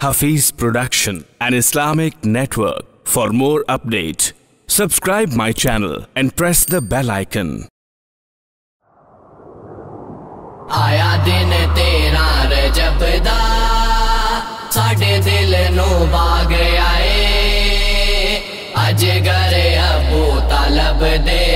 Hafiz Production, an Islamic network. For more updates, subscribe my channel and press the bell icon. ਆਇਆ ਦਿਨ ਤੇਰਾ ਰਜਬ ਦਾ ਸਾਡੇ ਦਿਲ ਨੂੰ ਬਾਗ ਆਏ ਅੱਜ ਗਰ ਅਬੂ ਤਲਬ ਦੇ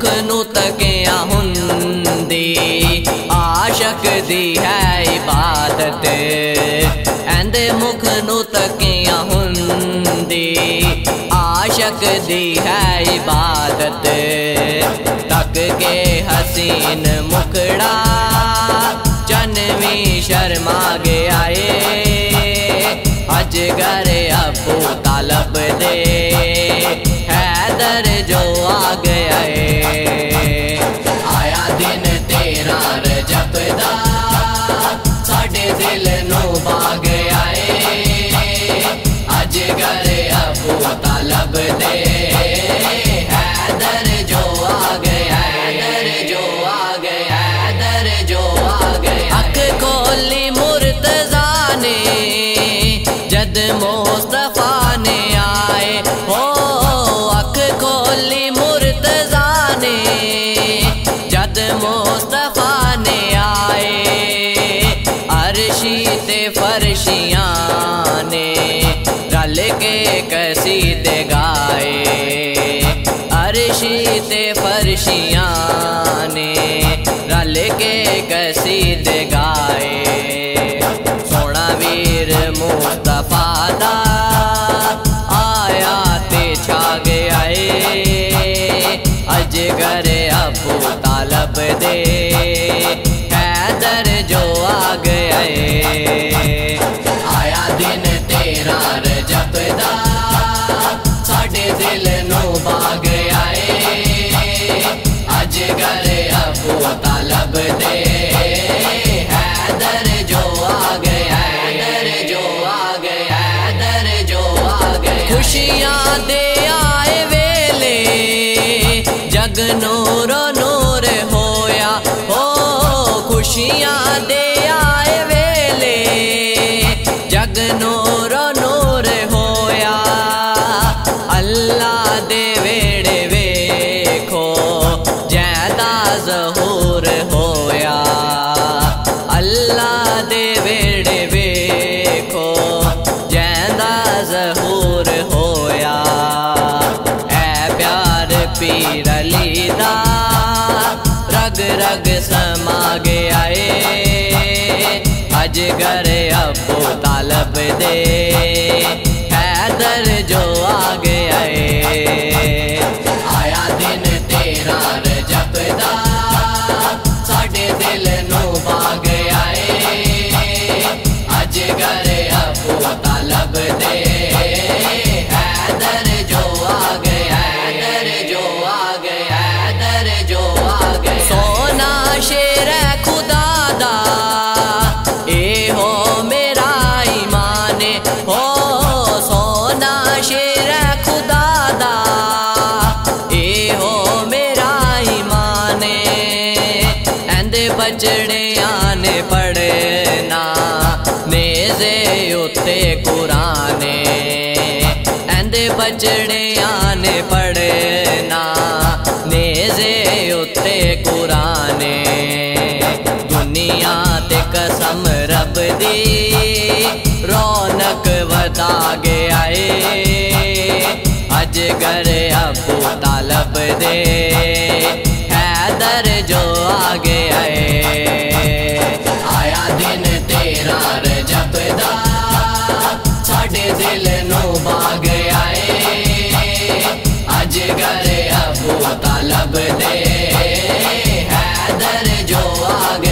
ਮੁਖ ਨੂੰ ਤਕਿਆ ਹੁੰਦੀ, ਆਸ਼ਕ ਦੀ ਹੈ ਇਬਾਦਤ। ਐਂਦੇ ਮੁਖ ਨੂੰ ਤਕਿਆ ਹੁੰਦੀ, ਆਸ਼ਕ ਦੀ ਹੈ ਇਬਾਦਤ। ਤੱਕ ਕੇ ਹਸੀਨ ਮੁਖੜਾ ਚੰਨ ਸ਼ਰਮਾ ਗਿਆ ਏ ਅੱਜ ਘਰ दिल नो भाग आए। अज गरे अबू तलब दे हैदर जो आ गया हैदर जो आ गया हैदर जो आ कसीदे फरशियाँ ने रल के कसीदे गाए। सोना वीर मुस्तफ़ा दा, आया ते छा गया है अजगर अबू तालब दे, हैदर जो आ गया है नूर नूर होया, ओ, खुशियाँ दे आए वेले। जग नूर नूर होया, अल्लाह दे वेड़े वेखो जैदा जहूर होया। अल्लाह दे वेड़े वेखो जैदा जहूर होया। प्यार पीर रग समा गया अजगर अब तालब दे। ਬਚੜਿਆਂ ਨੇ ਪੜਨਾ ਨੇਜ਼ੇ ਉੱਤੇ ਕੁਰਾਨੇ। ਐਂਦੇ ਬਚੜਿਆਂ ਨੇ ਪੜਨਾ ਨੇਜ਼ੇ ਉੱਤੇ ਕੁਰਾਨੇ। ਦੁਨੀਆ ਤੇ ਕਸਮ ਰੱਬ ਦੀ, ਰੌਣਕ ਵਧਾ ਗਿਆ ਏ ਅੱਜ ਘਰ ਅਬੂ ਤਾਲਬ ਦੇ अंदर जो आ गया आया दिन तेरा जपदा दिल नो भाग आए। अज करे अबू तलब दे। हैदर जो आ गया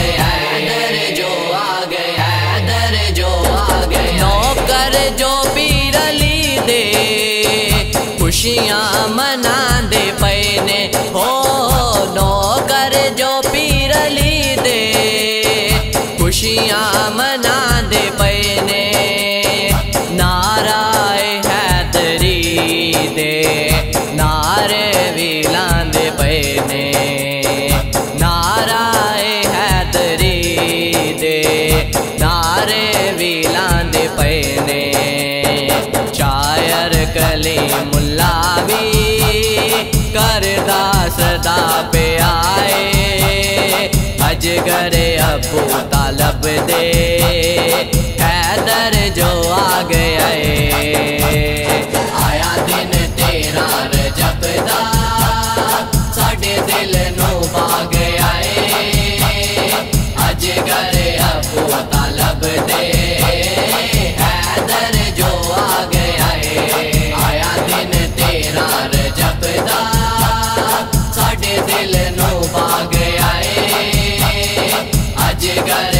ਖੁਸ਼ੀਆਂ ਮਨਾਉਂਦੇ ਪਏ ਨੇ। ਨਾਰਾਏ ਹੈਦਰੀ ਦੇ ਨਾਰੇ ਵੀ ਲਾਂਦੇ ਪਏ ਨੇ। ਨਾਰਾਏ ਹੈਦਰੀ ਦੇ ਨਾਰੇ ਵੀ ਲਾਂਦੇ ਪਏ ਨੇ। ਸ਼ਾਇਰ ਕਲੀ ਮੁੱਲਾ ਵੀ ਕਰਦਾ ਸਦਾ ਪਿਆਏ। अजगर अबू तालब दे। हैदर जो आ गया बाग